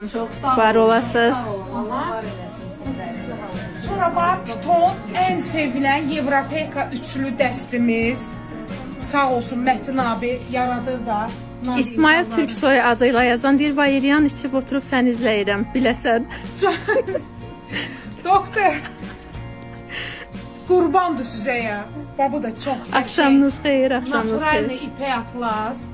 Çox sağ olasınız. Olun. Var sizləri. Sonra var Piton ən sevilən Yevropeyka üçlü dəstimiz. Sağ olsun Mətin abi yaradır da. İsmail Türksoy adıyla yazan deyir Valeriyan içib oturub səni izləyirəm. Biləsən. Doktor. Qurbandır sizə ya. Baba da çox qəşəng. Axşamınız xeyir, axşamınız Naturalni xeyir. ipək atlas.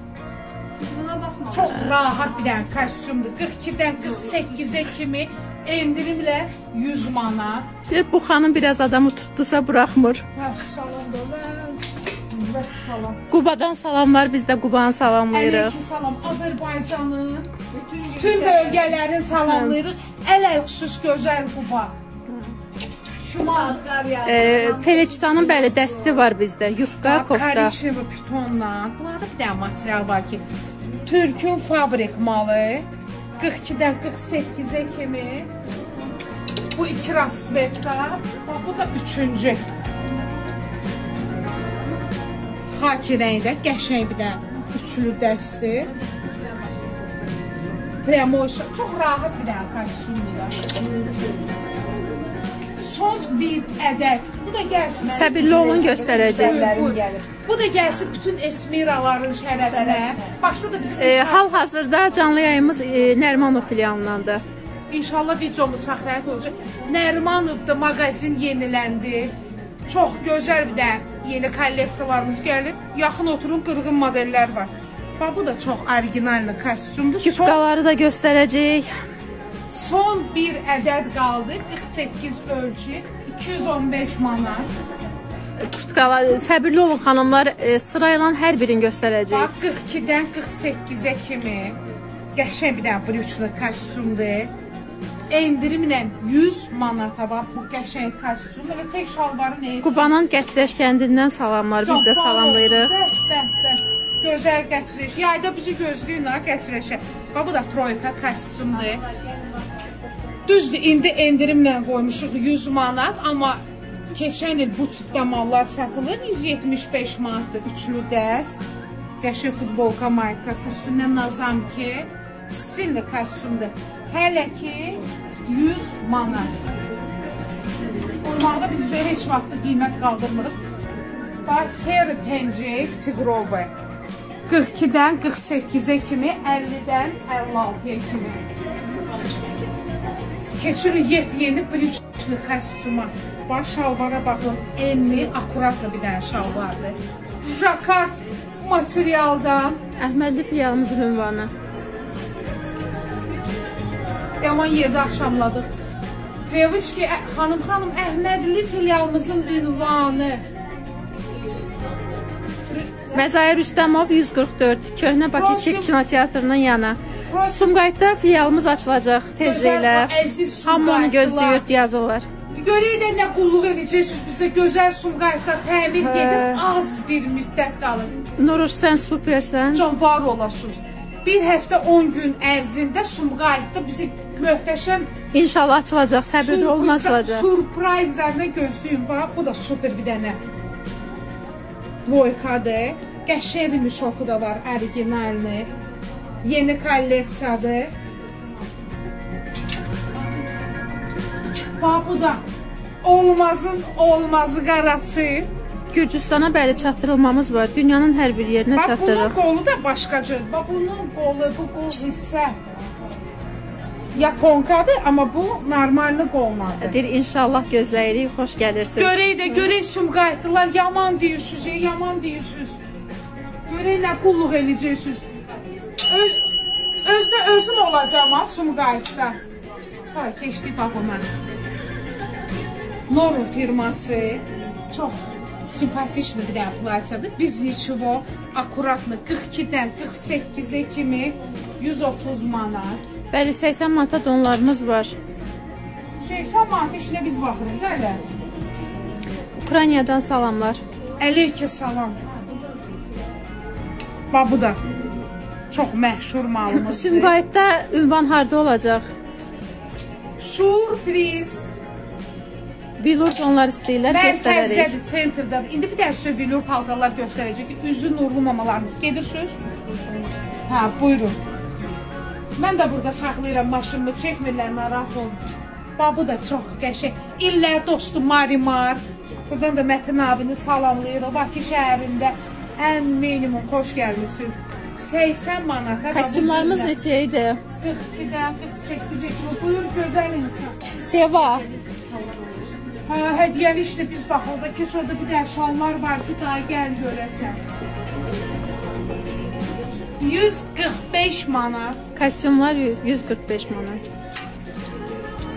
Çox rahat bir dənə kostyumdur. 42-dən 48-ə kimi endirimlə 100 manat. Deyir, Bu xanım biraz adamı tutdusa buraxmır. Hə, salam. Və salam. Qubadan salamlar, biz də Qubanı salamlayırıq. Əleykum salam. Azərbaycanın bütün bölgələrini salamlayırıq. Ələlxüsus gözəl Quba. Şimal. E, Feleçtanın bəli dəsti var bizdə. Yufqa, kofta. Koriçevi pitonla. Bunlarda bir dənə material var ki, Türkün fabrik malı 42-dən 48-ə kimi bu iki rasvetka, bax bu da üçüncü. Xaki rəngdə qəşəng bir də üçlü dəsti. Premoşa çox rahat bir dənə kostyumdur. Son bir ədəd. Bu da gəlsin. Səbirli olun göstərəcək. Bu da gəlsin bütün Esmiraların şərəfinə. Başda da bizim E, Hal-hazırda canlı yayımız e, Nərmanov filialındandır. İnşallah videomuz saxlayət olacaq. Nərimanovda mağazin yeniləndi. Çox gözəl bir də yeni kolleksiyalarımız gəlib. Yaxın oturun qırğın modellər var. Bax bu da çox orijinallı kostyumdur. Yufqaları da göstərəcək. son bir ədəd qaldı. 48 ölçü, 215 manat. Kurtqalar, səbirli olun xanımlar, e, sırayla hər birini göstərəcək. Bax 42-dən 48-ə kimi qəşəng bir dənə brючlu kostyumdur. Endirimlə 100 manata bax bu qəşəng kostyum və tək şalvarı nə? Qubanın Qəçrəş kəndindən salamlar, biz də salamlayırıq. Bəh, bəh, bəh. Gözəl Qəçrəş. Yayda bizi gözləyin ha Qəçrəşə. Bax bu da troyka kostyumdur. Düzdür, indi endirimlə qoymuşuq 100 manat, amma keçən il bu tipdə mallar satılır 175 manatdır üçlü dəst. Qəşəng futbolka maykası, üstündən nazamki, stilli kostyumdur. Hələ ki 100 manat. Olmaqda bizdə heç vaxt qiymət qaldırmırıq. Bax, seri pencək tigrovu. 42-dən 48-ə kimi, 50-dən 56-ya kimi. Keçirik yepyeni bliçli kostyuma. Baş şalvara baxın, enli, akuratlı bir dənə şalvardır. Jakart materialdan. Əhmədli filialımızın ünvanı. Yaman yerdə axşamladıq. Deviçki, xanım xanım, Əhmədli filialımızın ünvanı. Məzayir Rüstəmov 144, Köhnə Bakı Çik kinoteatrının yana. Sumqayıtda filialımız açılacaq tezliklə. Hamı onu gözləyir, yazırlar. Görək də nə qulluq edəcəksiniz bizə gözəl Sumqayıtda təmir Hə. gedin, az bir müddət qalın. Nuruş sən supersən. Can var olasınız. Bir həftə 10 gün ərzində Sumqayıtda bizi möhtəşəm İnşallah açılacaq, səbirli olun açılacaq. Sürprizlərlə gözləyin. Bax, bu da super bir dənə. Dvoykadır. Qəşəng mişoku da var, orijinalni. Yeni kolleksiyadır. Bax, bu da olmazın olmazı qarası. Gürcüstana bəli çatdırılmamız var. Dünyanın hər bir yerinə Bax, bunun çatdırırıq. qolu da başqaca. Bax, bunun qolu, bu qol hissə Yaponkadır, amma bu normalni qolnadır. Deyir inşallah gözləyirik, xoş gəlirsiniz. Görək də, görək Sumqayıtlılar yaman deyirsiniz, ya, yaman deyirsiniz. Görək nə qulluq eləyəcəksiniz. Öz, özdə özüm olacağam ha Sumqayıtda. Sonra keçdik bax ona. Noru firması çox simpatikli bir dənə platiyadır. Biz niçivo akuratlı 42-dən 48-ə kimi 130 manat. Bəli, 80 manata donlarımız var. 80 manat işinə biz baxırıq, hələ. Ukraynadan salamlar. Əleykə salam. Bax bu da çox məşhur malımızdır. Sumqayıtda ünvan harda olacaq? Sürpriz. Bilur onlar istəyirlər, göstərərik. Mərkəzdədir, sentrdadır. İndi bir dənə sövilür paltarlar göstərəcək ki, üzü nurlu mamalarımız. Gedirsiniz? Hə, buyurun. Mən də burada saxlayıram maşınımı, çəkmirlər narahat olma. Bax bu da çox qəşəng. İllər dostu Marimar. Buradan da Mətin abini salamlayırıq. Bakı şəhərində ən minimum xoş gəlmisiniz. 80 manata. Kostyumlarımız neçə idi? 42-dən 48-ə kimi. Buyur gözəl insan. Seva. Ha, hədiyyəli işte biz bax orada keç orada bir dənə şallar var ki, daha gəl görəsən. 145 manat. Kostyumlar 145 manat.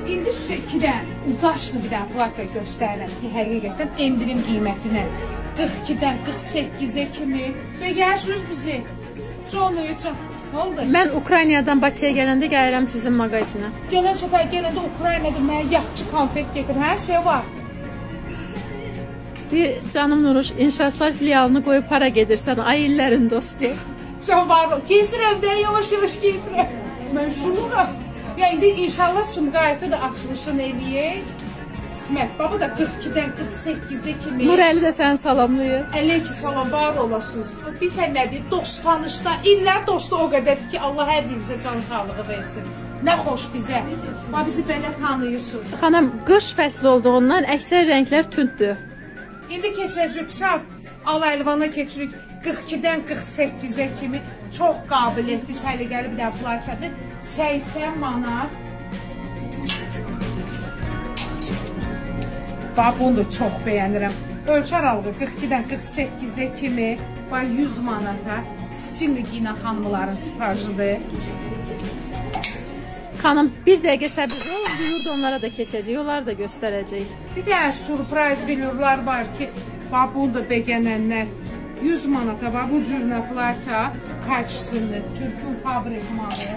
İndi sizə iki dənə uqaşlı bir dənə plasiya göstərirəm ki, həqiqətən endirim qiymətinə 42-dən 48-ə kimi və gəlirsiniz bizi. Nə oldu? Mən Ukraynadan Bakıya gələndə gəlirəm sizin mağazinə. Gələn səfər gələndə Ukraynada mənə yaxçı konfet gətir. Hər şey var. Deyir, canım Nuruş, inşaatlar filialını qoyub hara gedirsən? Ay illərin dostu. Çox var. Gezirəm də yavaş yavaş gezirəm. Mən şunu Ya indi inşallah Sumqayıtı da açılışını eləyək. İsmət baba da 42-dən 48-ə kimi. Nurəli də səni salamlayır. Əleyki salam, var olasınız. Biz sən nədir? Dost tanışda, illər dostu o qədərdir ki, Allah hər birimizə can sağlığı versin. Nə xoş bizə. Bax bizi belə tanıyırsınız. Xanım, qış fəsli olduğundan əksər rənglər tündür. İndi keçəcək saat al əlvana keçirik 42-dən 48-ə kimi çox qabiliyyətli, səliqəli bir də platiyadır. 80 manat. Bax bunu da çox bəyənirəm. Ölçü aralığı 42-dən 48-ə kimi, bax 100 manata. Stilli giyinə xanımların tipajıdır. Xanım, bir dəqiqə səbir ol, buyurdu onlara da keçəcək, onları da göstərəcək. Bir də sürpriz bilurlar var ki, bax bunu da beğənənlər 100 manata bax bu cürünə platiya kaçsınlı, Türkün fabrik malı.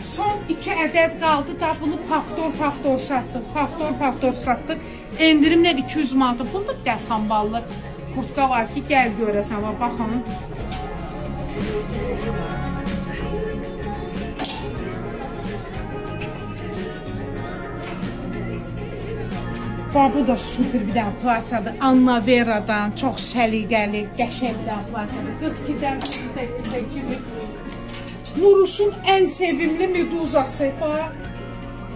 Son 2 ədəd qaldı da bunu paftor paftor satdıq. Paftor paftor satdıq. Endirimlə 200 manata. Bunda bir də samballı kurtka var ki, gəl görəsən. Bax baxın. Bax bu da super bir dənə platiyadır. Anna Vera'dan çox səliqəli, qəşəng bir dənə platiyadır. 42-dən 48-ə kimi. Nuruşun ən sevimli meduzası. Bax.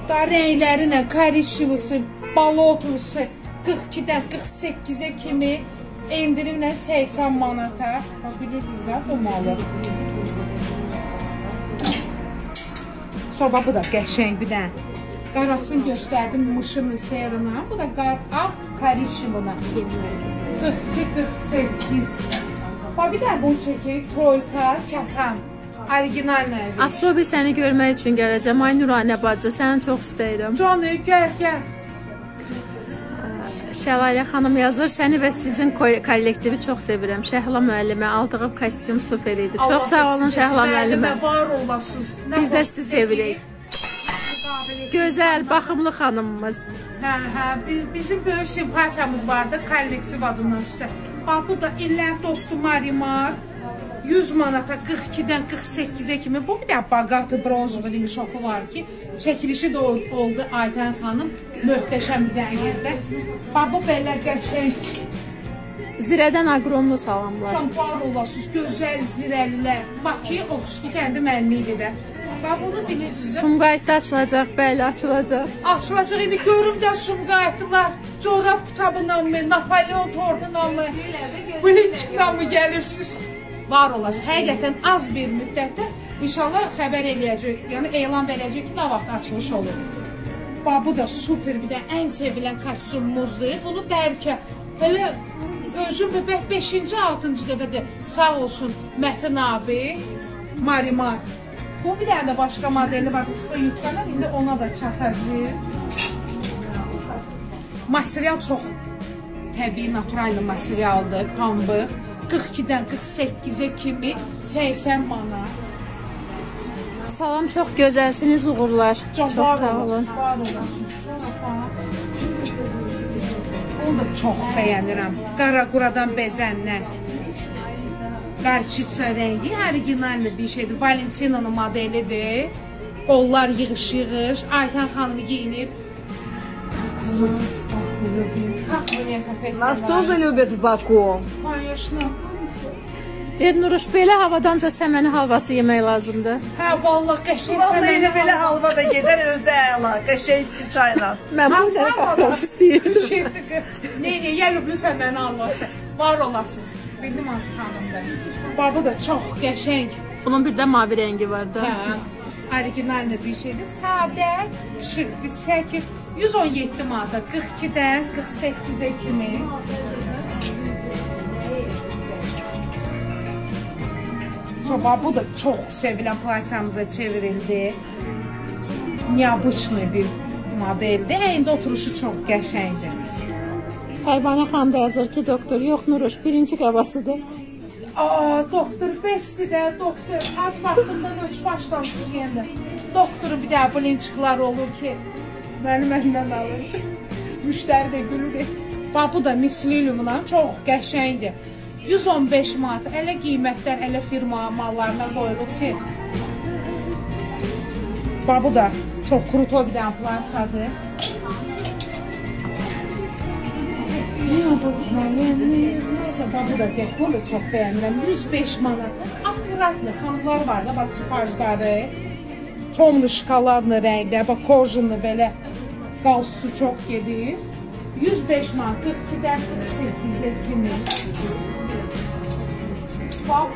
Da rənglərinə korişivisi, balotlusu 42-dən 48-ə kimi endirimlə 80 manata. Bax bilirsiniz də bu malı. Sonra bu da qəşəng bir dənə. Qarasını göstərdim mışını serına. Bu da qar ağ korişivina. 42-48. Bax bir də bunu çəkək. Troyka, katan. Orijinal nəvi. Asrobi səni görmək üçün gələcəm. Ay Nuranə bacı, səni çox istəyirəm. Johnny, gəl, gəl. Şəlalə xanım yazır, səni və sizin ko- kollektivi çox sevirəm. Şəhla müəllimə aldığım kostyum super idi. Allah Çox sağ olun sizə Şəhla müəllimə. Var olasınız. Biz də sizi sizə sevirik. Gözəl, baxımlı xanımımız. Hə, hə, biz, bizim böyük simpatiyamız vardı kollektiv adından üstə. Bax bu da illər dostu Marimar 100 manata 42-dən 48-ə kimi bu bir də baqatı bronzlu bir şoku var ki, çəkilişi də ol- oldu Aytən xanım möhtəşəm bir dənə yerdə. Bax bu belə qəşəng Zirədən aqromlu salamlar. şampar olasınız, gözəl zirəlilər. Bakı 32 kəndi mənlidir də. Bax bunu bilirsiniz. Sumqayıtda açılacaq, bəli, açılacaq. Açılacaq indi görüm də Sumqayıtlılar corab qutabından mı, Napolyon tortundan mı, Blinçikdən mı gəlirsiniz? Var olasın. Həqiqətən az bir müddətdə inşallah xəbər eləyəcək, yəni elan verəcək ki, nə vaxt açılış olur. Bax bu da super bir də ən sevilən kostyumumuzdur. Bunu bəlkə elə özüm bəbək 5-ci, 6-cı dəfədə sağ olsun Mətin abi, Marimar. Bu bir dənə də başqa modeli var. Qısa yüklənər, indi ona da çatacaq. Material çox təbii, naturallı materialdır, pambıq. 42-dən 48-ə kimi 80 manat. Salam, çox gözəlsiniz, uğurlar. Çox var sağ olun. Var olasınız. Onu da çox bəyənirəm. Qara quradan bəzənlər. Qarçitsa rəngi orijinallı bir şeydir. Valentina'nın modelidir. Qollar yığış-yığış. Aytan xanım geyinib. Как мне Нас тоже любят в Баку. Конечно. Deyir Nuruş, belə havadanca səməni halvası yemək lazımdır. Hə, vallah qəşəng Vallahi səməni elə belə halva da gedər özdə əla. Qəşəng isti çayla. Mən bu Hansı sənə halvada? qalxası istəyirdim. Şeydir. Ne ne yelublu səməni alması. Var olasınız. Bildim hansı xanımda. Babı da çox qəşəng. Bunun bir də mavi rəngi var da. Hə. Orijinalda bir şeydir. Sadə, şık bir şəkil. 117 manata 42-dən 48-ə kimi. Soba bu da çox sevilən plasiyamıza çevrildi. Neabıçlı bir modeldir. Hə, Əyində oturuşu çox qəşəngdir. Pərvanə xanım da yazır ki, doktor yox Nuruş birinci qabasıdır. Aa, doktor bəsdir də, doktor. Ac vaxtından öç başlamışız yenə. Doktorun bir də bilinçiklər olur ki, məni məndən alır. Müştəri də gülür. Bax bu da mislilyumla çox qəşəngdir. 115 manat. Elə qiymətlər elə firma mallarına qoyulub ki. Bax bu da çox kruto bir dənə plansadır. Bu da gəl, bu da çox bəyənirəm. 105 manat. Akkuratlı xanımlar var da, bax tipajları. Tomlu şokoladlı rəngdə, bax kojunlu belə qalsusu çox gedir. 105 manat 42-dən 48-ə kimi.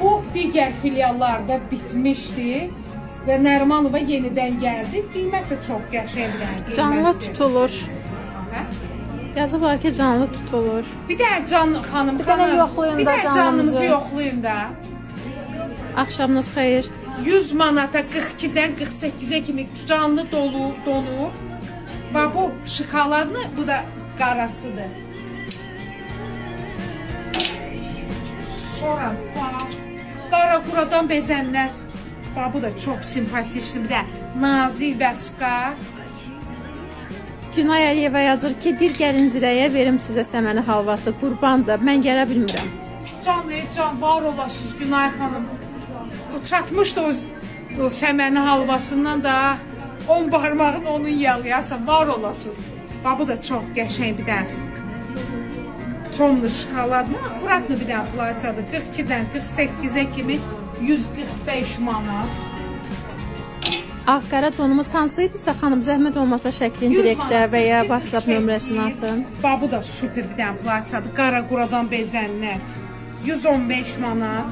Bu digər filiallarda bitmişdi və Nərmanova yenidən gəldi. Qiymət də çox qəşəng bir dənə Canlı tutulur. Hə? Yazıblar ki, canlı tutulur. Bir də can xanım, Bir xanım, yoxlayın bir da də canınızı yoxlayın da. Axşamınız xeyir. 100 manata 42-dən 48-ə kimi canlı dolu donur. Bax bu şokoladlı, bu da qarasıdır. Sonra bax qara quradan bezənlər. Bax bu da çox simpatikdir. Bir də nazik vəsqa. Günay Əliyeva yazır ki, dir gəlin zirəyə verim sizə səməni halvası. Qurbandır, mən gələ bilmirəm. Can ey can, var olasınız Günay xanım. O çatmışdı o, o səməni halvasından da 10 barmağın onun yalayarsan, var olasınız. Bax bu da çox qəşəng bir dənə. Tomlu şokoladlı, akuratlı bir dənə platsadır. 42-dən 48-ə kimi 145 manat. Ağ-qara donumuz hansı idisə xanım, zəhmət olmasa şəklin 100 direkdə və ya WhatsApp 48. nömrəsini atın. Bax bu da super bir dənə platsadır. Qara quradan bezənlər. 115 manat.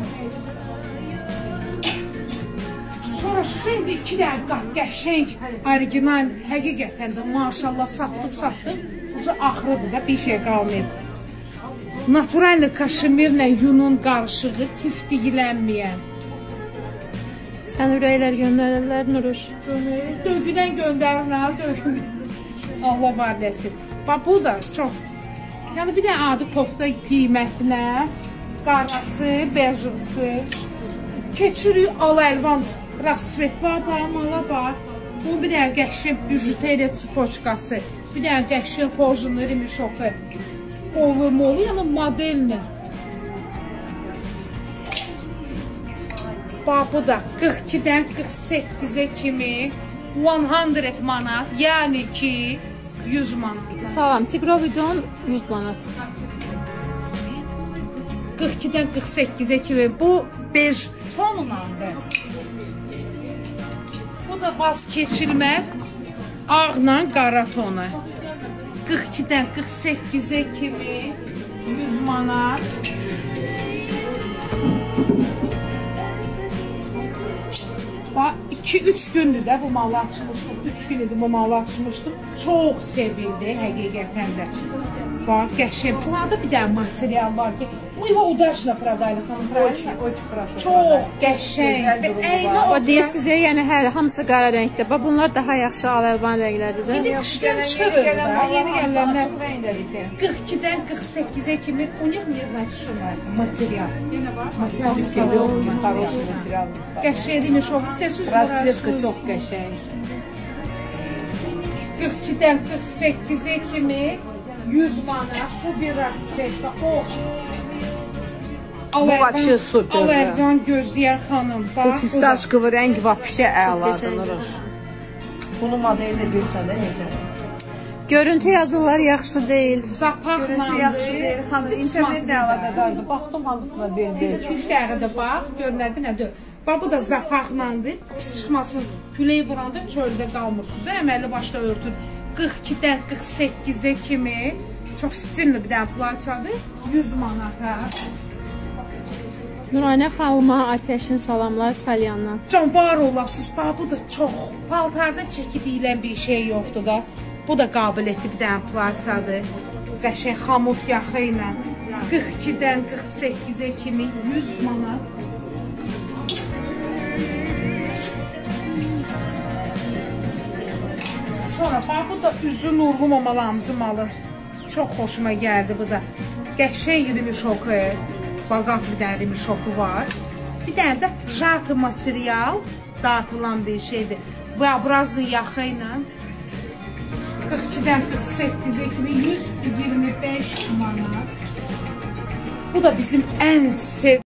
Sonra indi iki qat qəşəng, orijinal, həqiqətən də maşallah satdıq, satdıq. Uca axırıdır da bir şey qalmayıb. Naturallı kaşmirlə yunun qarışığı tiftiklənməyən. Sən ürəklər göndərirlər Nuruş. Dögüdən göndərin ha, dögüdən. Allah var nəsin. Bax bu da çox. Yəni bir də adi kofta qiymətlə, qarası, bejısı. Keçirik al əlvan rasvet baba, mala bax. Bu bir dənə qəşəng bijuteriya çipoçkası. Bir dənə qəşəng kojunlu rimişoku. Olur mu olur, yəni modelini. Bax bu da 42-dən 48-ə kimi 100 manat, yəni ki 100 manat. Salam, Tigrovidon 100 manat. 42-dən 48-ə kimi bu bej tonundandır. Bu da vaz keçilməz ağla qara tonu. 42-dən 48-ə kimi 100 manat. Bax 2-3 gündür də bu malı açmışdıq. 3 gün idi bu malı açmışdıq. Çox sevildi həqiqətən də. Bax qəşəng. Burada bir dənə material var ki, bu его удачно продали, xanım. Очень, очень хорошо. Çox qəşəng. Gözəl Və durumu əyni var. O deyir sizə, yəni hər hamısı qara rəngdə. Bax bunlar daha yaxşı al-əlvan rənglərdir də. İndi qışdan çıxırıq da, yeni gələnlər Açıq rəngdədir ki. 42-dən 48-ə kimi у них мне значит что нравится материал. Masinavski yox, хороший materialımız var. Qəşəng demiş o istəsiz Rasvetka çox qəşəng. 42-dən 48-ə kimi 100 manat bu bir rasvetka. O Bu вообще super. Al-əlvan gözləyən xanım. Bax, Bu bu da- fistashkıvı rəng vapşə əladır qəşəng. Nuruş. Bunun modeli də görsən də necə. Görüntü yazılar yaxşı deyil. Zapaqla. Yaxşı deyil, xanım. İnternetlə əlaqədardır. Baxdım hamısına bir deyil. 2-3 dəqiqədə bax, gör nədir, nədir. Bax bu da zapaqlandır. Pis çıxmasın. Külək vuranda çöldə qalmırsınız. Əməlli başda örtün. 42-dən 48-ə kimi çox stilli bir dənə platiyadır. 100 manata. Nuranə xalıma Atəşin salamlar Salyandan. Can var olasınız. Bax bu da çox paltarda çəkidilən bir şey yoxdur da. Bu da qabiliyyətli bir dənə platiyadır. Qəşəng xamut yaxı ilə 42-dən 48-ə kimi 100 manat. Sonra bax bu da üzü nurlu mamalarımızın malı. Çox xoşuma gəldi bu da. Qəşəng irimi şoku. Bazaq bir dənə irimi şoku var. Bir dənə də jatı material dağıtılan bir şeydir. Və brazın yaxı ilə 42-dən 48-ə kimi 125 manat. Bu da bizim ən sev